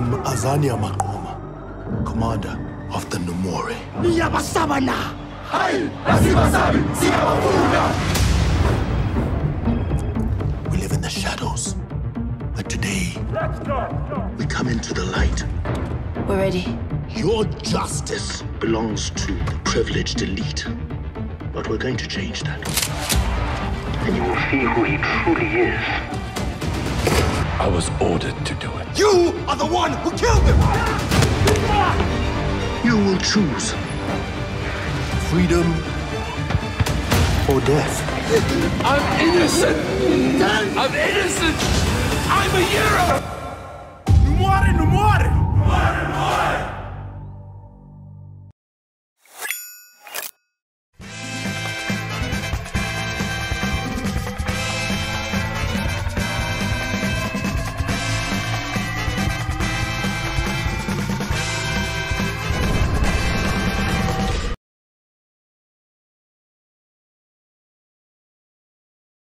Azania Makoma, commander of the Numore. Niyabasaba na! We live in the shadows, but today we come into the light. We're ready. Your justice belongs to the privileged elite, but we're going to change that. and you will see who he truly is. I was ordered to do it. You are the one who killed him! You will choose freedom or death. I'm innocent! I'm innocent!